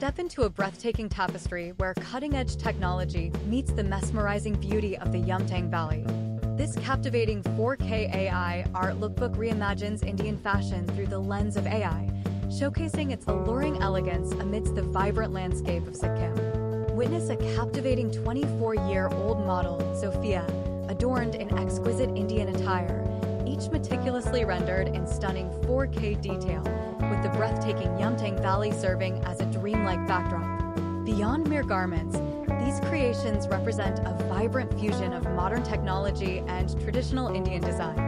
Step into a breathtaking tapestry where cutting-edge technology meets the mesmerizing beauty of the Yumthang Valley. This captivating 4K AI art lookbook reimagines Indian fashion through the lens of AI, showcasing its alluring elegance amidst the vibrant landscape of Sikkim. Witness a captivating 24-year-old model, Sofia, adorned in exquisite Indian attire, each meticulously rendered in stunning 4K detail, with the breathtaking Yumthang Valley serving as a dreamlike backdrop. Beyond mere garments, these creations represent a vibrant fusion of modern technology and traditional Indian design.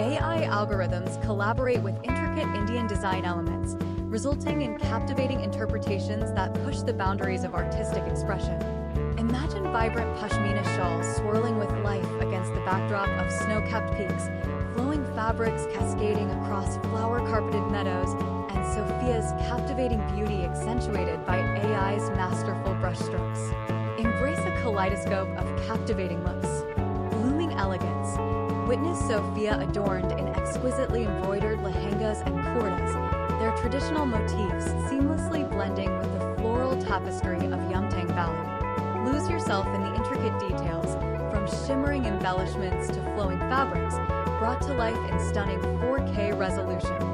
AI algorithms collaborate with intricate Indian design elements, resulting in captivating interpretations that push the boundaries of artistic expression. Imagine vibrant pashmina shawls swirling with life against the backdrop of snow-capped peaks, flowing fabrics cascading across flower-carpeted meadows, Sofia's captivating beauty accentuated by AI's masterful brushstrokes. Embrace a kaleidoscope of captivating looks. Blooming elegance. Witness Sofia adorned in exquisitely embroidered lehengas and kurtas, their traditional motifs seamlessly blending with the floral tapestry of Yumthang Valley. Lose yourself in the intricate details, from shimmering embellishments to flowing fabrics, brought to life in stunning 4K resolution.